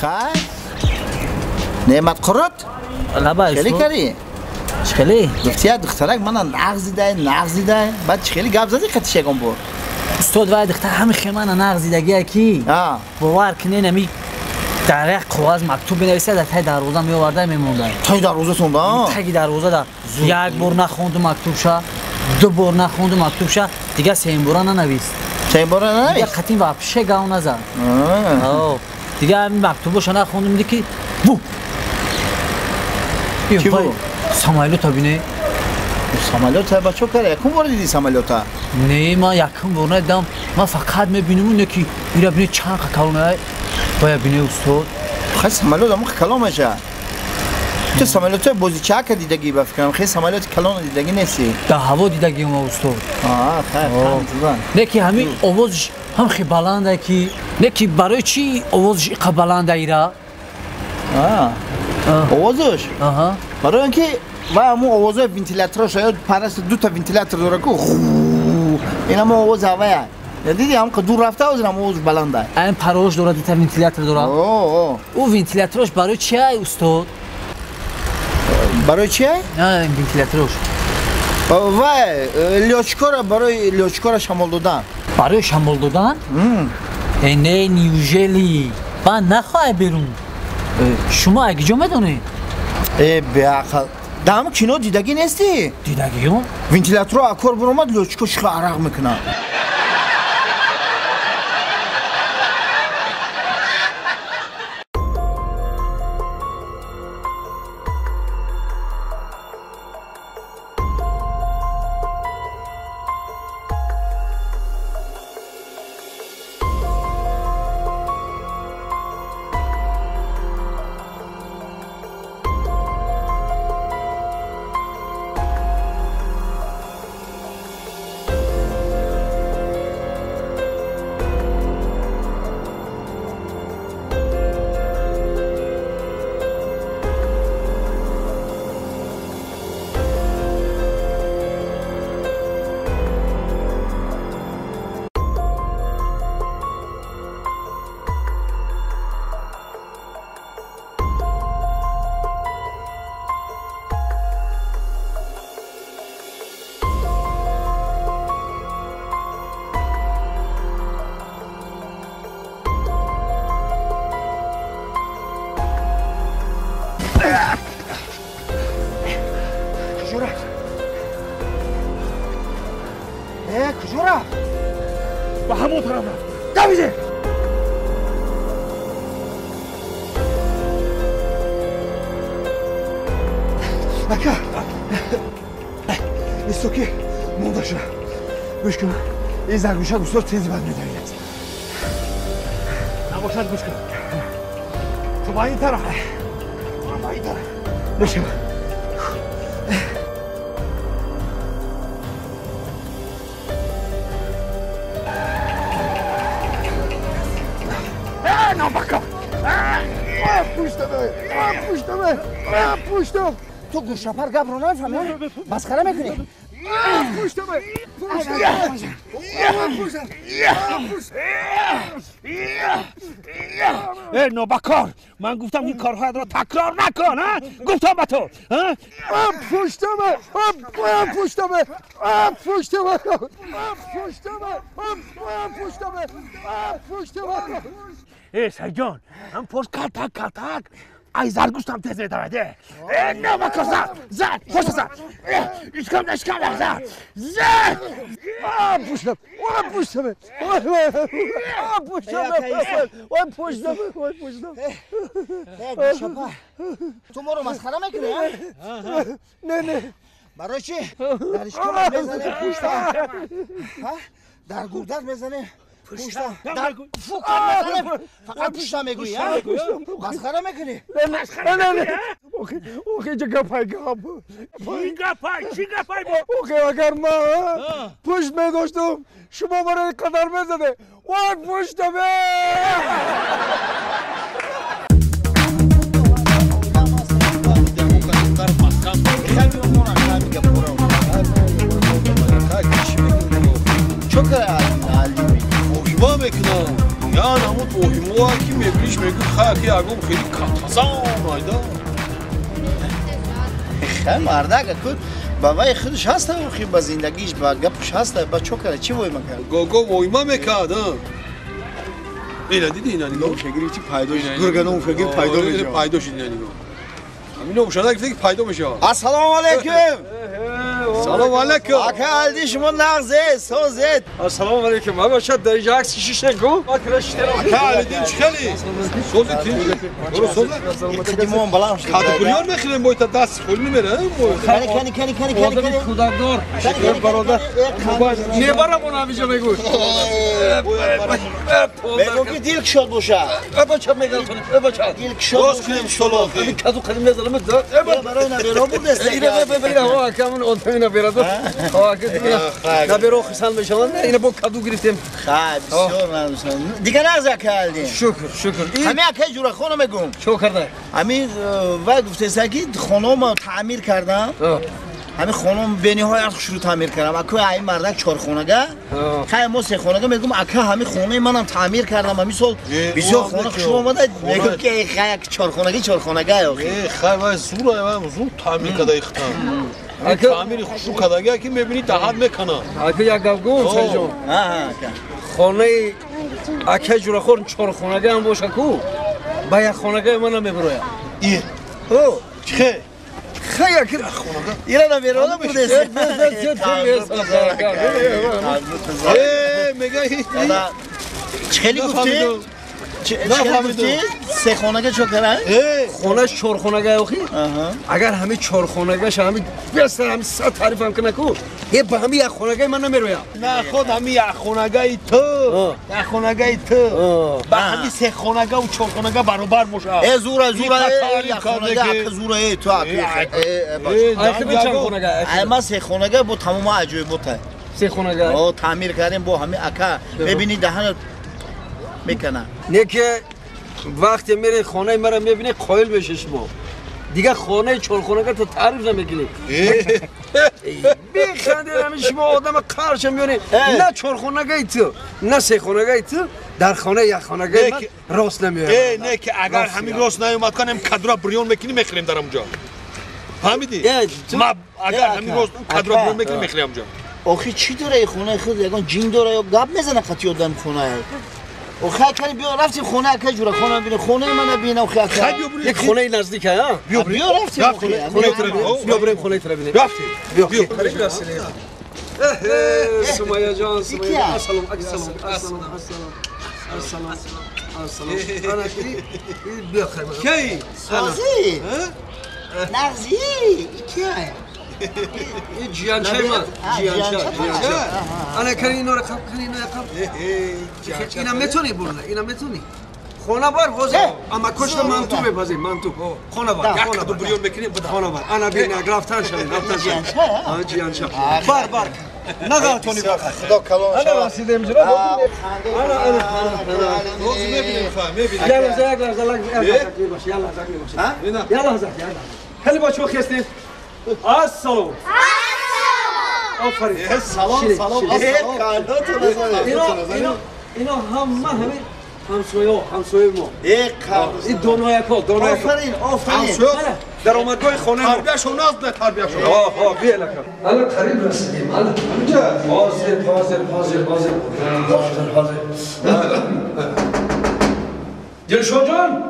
خیر. نعمت قرط لبا خیلی کردی خیلی. گفتی دخترک من نغزیده نغزیده بعد چه خیلی گپ زدی خطی شگم بر استاد وای دختر همه خیمان نغزیدگی کی؟ باور کنی نمی در یک قواز مکتوب بنویسه در تای دروازه می آورده میمونده تای در روزه تون با تای دروازه در یک بار نخوند مکتوب شه دو بار نخوند مکتوب شه دیگه سه بار ننویس چه بار دیگه نه قطین واپشه گاو. آه. دیگه همین مکتوبش نخوندم میده که بو. کی وای بو؟ سامایلو تا بینه. سامالیوت با چو کاره کم بار دیدی سامالیوت نه ما یکم بار ندیدم ما فقط می‌بینم اونه که میره بینه چند کلونه باید بینه استاد. خیلی سامالیوت همون کلامشه تو سامالیوت بازی چه که دیدگی بفکرم خیلی سامالیوت کلان دیدگی نیستی. در هوا دیدگی ما استاد. آه خیر آه. خیر نه که همین آوازش ҳамхи баланда ки не ки барои чӣ овозаш иқа баланда ира? Овозаш барои он ки ва ҳамун овозҳои вентилятора шояд параст дута вентилятор дора ку ин ҳамун овоз ҳавая. Диди ҳамқа дур рафта озин ҳамун овоз баланда. Ин парош дора дита вентилятор дора ӯ вентиляторош барои чи ай устод? Барои чи ай? Вентиляторош ва лёчкора барои лёчкора шамол додан. Барои шамол додан? Эне неужели? Ба нахоҳай берун э. шумо агӣ ҷо медонед э беақал дам кино дидагӣ нестӣ дидагиё? Вентиляторро акор буромад лёчко шиха арақ мекунад کجا رفت؟ اه کجا رفت؟ به همون طرف رفت دویده ایستو که مونده شده گوش کن این زرگوشه بسیار تیزی بد میدارید نباشد گوش کن تو با این طرف من با این دارم گوش کن اه نامبکا پوشتمه پوشتمه پوشتم تو گوشپر گپ رو نفهمی مسخره می‌کنی پوشتمه ای نوبکار من گفتم این کارهای را تکرار نکن ها گفتم به تو ها پوشتمه پوشتمه پوشتمه پوشتمه پوشتمه ای سیجان هم پشت کلتک کلتک ای زرگوشتم تیز میدویده ای نوبکار زد زد پشت زد اشکم نشکم زد زد پوشتم. پوشتمه پوشتمه پوشتمه گوشپر تو ما رو مسخره می‌کنی نه نه. برای چی؟ در اشکال می‌زنه پوشتم ها؟ در گردت می‌زنه پوشتم در فوکر می‌زنه فقط پوشتم می‌گویی ها؟ مسخره می‌کنی نه نه نه اوکی اوکی چه گپای گپ چی گپای چی گپای اوکی اگر من پشت میداشتم شما برای قدر می‌زده وای پشتمه چو که علی babekna. Ja namut ohimoa ki mebrish میبریش میگو خاکی agom kheli katazan ayda. خیلی مردک کن با وای خودش هست و خیلی با زندگیش با گپش هست با چو چی وای مکرد گو گو وای ما می‌کرد اینا دیدی اینا نگاه شگری چی پیدا شد گرگان اون شگری پیدا میشه. پیدا شد اینا نگاه همین اون شده که پیدا میشه. السلام علیکم. سلام علیکم آقا علی شما نغزه سوزید. سلام علیکم ما شد در اینجا عکس کشیش نگو آخه علی دین چخلی سوزی تین برو سوزی خدی ما هم بلام شد میخیرم بایتا دست خول نمیره کنی کنی کنی کنی کنی کنی کودردار شکر برادر نیبرم اون همیجا بگو بگو که دیل کشاد باشه بچه میگم بچه دیل کشاد باشه کدو خیلی می‌زنم برای نبیرا بودست ایره ببینه ها کمون آدمی اینا برادر نه به روخ سال بشوند اینا با کادو گرفتیم خیلی بسیار ممنون دیگه نزا کردی شکر شکر همه اکه جورا خونه میگم شکر ده همین و گفته سگی خونه ما تعمیر کردم همین خانم بینی های از شروع تعمیر کردم اکا این مردک چهار گه. خیلی ما سه گه. میگم اکا همین خونه منم تعمیر کردم. همین سال بسیار خونه خوش آمده میگم که ای خیلی چهار خونگه چهار خونگه خیلی وای زور وای زور تعمیر کده ای خطم تعمیر خوشو کرده که می‌بینی دهد می‌کنه. اکا یک گفگون سه جون خانه اکا جورا خورن چهار گه هم باشه کو؟ با یک خونگه منم میبرویم. ای. او چه؟ خیلی اکیرا خونه ده. یه رانمیره آدمی بر دست. نه نه نه جدی میگی. چلی خوبی. خونه که چه کرد؟ خونه چور خونه اگر همه چور خونه گه شما همه بیست همه سه تعریف هم کنه که یه همه یه خونه گه من نمی‌رویم. نه خب خود همه یه خونه گه تو. یه خونه گه تو. به همه سه خونه گه و چور خونه گه برابر باشه. ای زوره زوره ای خونه گه ای ای تو اکی ای باشه. ای یعنی خونه ما سه خونه گه تمام عجوی بود سه خونه گه تعمیر کردیم با همه اکا. ببینی دهنه می‌کنه نه که وقتی میره خانه مرا می‌بینه قایل میشه شما دیگه خانه چلخونگه تو تعریف نمی‌کنی. بخندی همین شما آدم قرش میانی نه چلخونگه ای تو نه سیخونگه ای تو در خانه یک خانگه من راست نمیاد. نه که اگر همین راست نیومد کنیم کدرا بریون می‌کنیم می‌خریم در اونجا. فهمیدی؟ ما اگر همین راست کدرا بریون می‌کنیم می‌خریم اونجا. آخه چی داره خونه؟ خود یکان جین داره یا گپ می‌زنه قطی آدم خونه؟ و خیلی کنی بیا رفتیم خونه که جوره خونه بینه خونه منه بینه و خیلی یک خونه نزدیک ها؟ بیا بیا رفتیم خونه. خونه تر بیا بریم خونه تره بینه رفتیم. بیا. بیا. سمایا جان سمایا سلام اكسالام اكسالام سلام سلام سلام سلام سلام انا كي سلام. سلام كي سلام سلام كي این جیانچای من جیانچا جیانچا انا آره، کاری اینو رقم کنی اینو رقم اینا می‌تونی برونه اینا می‌تونی. خونه بار وزه اما کشت من تو بپزی من تو خونه بار یک دو بریون بکنیم بده. خونه بار انا بینا بین رفتن شد رفتن شد جیانچا بار بار. نگاه کنی فقط خدا کلام شما. انا رسیدیم جناب انا انا انا روز می‌بینیم فهم می‌بینیم. یلا زاک یلا زاک یلا زاک یلا زاک یلا زاک یلا هلی با چو خستیم السلام آفرین سلام سلام اینا اینا همه همین همسایه ها همسایه ما یک این دونایک ها دونایک آفرین آفرین در آمدگاه خانه ما تربیه شو ناز نه تربیه شو ها ها بیا لکن الان قریب رسیدیم الان اینجا بازه بازه حاضر حاضر حاضر حاضر دلشو جان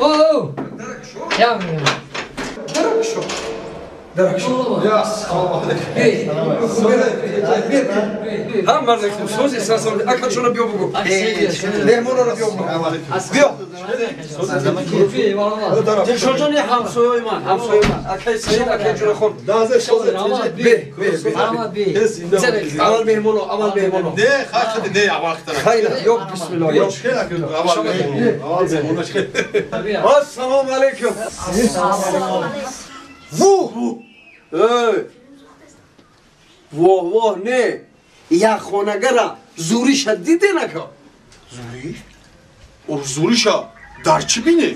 اوه یعنی هم مردك سوز اساس اكل شنو بيوبكو مهمون ولا بيوبكو بيو شجوني هم سويمان هم سويمان اكل سيد اكل جون خون دازه شوز بي بي عمل بي عمل مهمون عمل مهمون دي خاطر دي عوال اختار خيلا يوب بسم الله يوب عمل مهمون السلام عليكم السلام عليكم وو ای واه واه نه یا خانگره زوری شدیده نکن зуриша дар чӣ бинӣ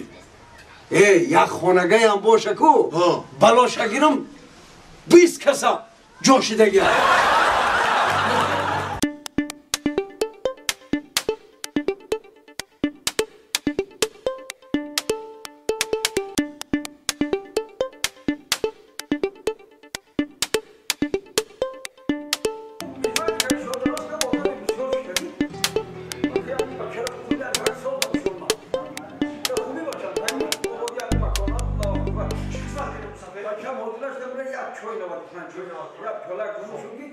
ای یا خانگه هم باشه کو ها. بلا شگیرم بیست کسا جاشیدگی თაჩა მოდლას და მე ჩოინა ვარ ჩოინა რა ფოლა გუშუგი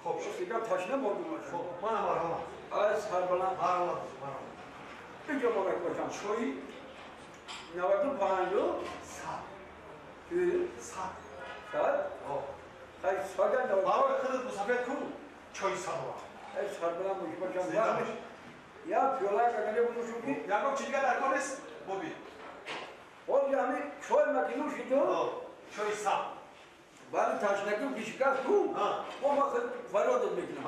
ხო. სიგა თაშნა მოდლას ხო. მამა რამა აი სარბალა. არალა მამა ეჯა მოგაკოჩა ჩოი ნავადო ბანდო სა სა სა ო აი საგანო ბავა ხდა მოსაფეთქო ჩოი სარბალა აი სარბალა მოგიყვანჯა ია ფოლა გაგალებული შუგი იაკობ ჩიგა დაკონეს ბობი ორი ამი ჩვენ მაგინუშიდო همه چوی مکینو شدو آه. چای صد بعد تشنگی پیشکست کو آه. ما ما خیلی فرادت می‌کنم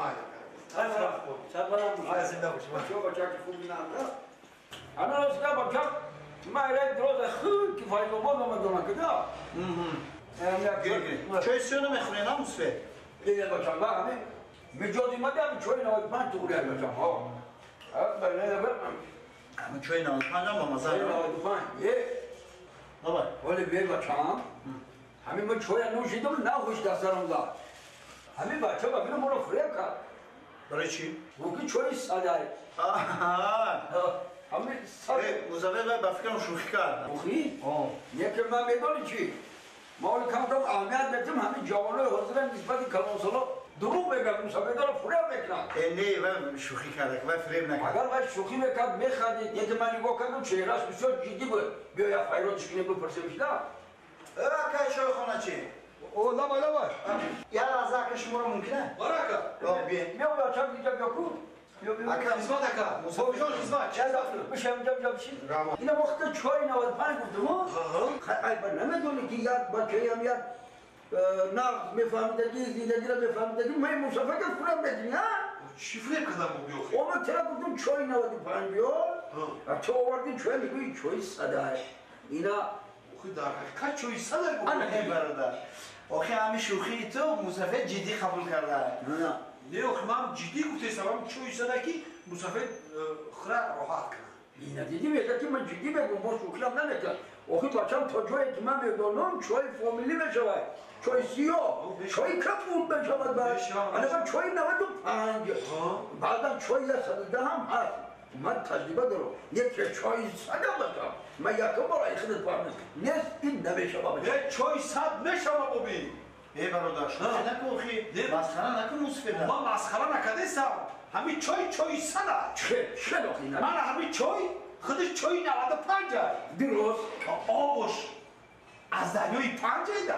های سر بلند های باشی زنده باشی بچه بچه که خوبی نمده انا راستا بچه ما ایره دروز خیلی که فایده بود ما دونه کده چای سیونو می‌خوری نه مصفه دیگه بچه ما همه مجازی مده همه چوی نوید من تو گوله بچه ها بله بله همه چای نال پنجم با مزه چوی داره. نوید من یه بابا ولی بیر بچه هم همه ما چوی نوشیدم نه خوش دسترم داد همه بچه با بینه مرا فریب کرد برای چی؟ ممکن چوی ساده آها همه ساده مزوه و بفکرم شوخی کرد مخی آه یکی من میدونی چی؟ ما اون کم کم اهمیت بدیم همین جوانای حاضر نسبت کلانسالا دروغ بگم مسابقه داره فریب بکنم نه و شوخی کرده و فریب نکرد اگر باید شوخی میکرد میخندید یکی من نگاه کردم چهرهش بسیار جدی بود بیا یا فیراتش کنه بپرسیمش نه که چای خانه چی؟ او لبا لبا یه لحظه که شما رو ممکنه؟ برکه آه بیا بیا بیا چند دیگه بیا کو بیا بیا اکا خدمت اکا مسافر جان خدمت چه دفتر بشه اینجا بیا بشین راما. اینا وقت چای 95 گفتم ها آها. ای بر نمی‌دونی که یاد بچه هم یاد نه میفهمیدگی زندگی رو میفهمیدگی من مسافر که فرم بدین ها چی فکر کردم بابی آخه اما ترا گفتم چای 95 بیا تو آوردی چای میگوی چای ساده اینا آخه در حقیقت چای صد انا بابی هی برادر. آخه همین شوخی تو مصطفی جدی قبول کرده. نه. نه آخه من جدی گفته سلام چای صد کی مسافر خره راحت کنه اینا دیدی میگه که من جدی بگم با شوخیم نمی‌کرد آخه بچم تا جایی که من می‌دونم چای فامیلی بشود. چای سیاه. چای کپون بشود بشود. انا چای 95 آه. بعدا چای صد ده هم هست. من تجربه دارم. یک چای صد بگم یکم برای خودت پرنم نیست. این نمیشه بابا نه چای صد نشوه بابی ای برادر آه. نکن نه. مسخره نکن مصطفی من مسخره نکردستم همین چای چای صد چه چه نخی من همین چای خودش چای 95 درست. آبش از دریای پنج ایده.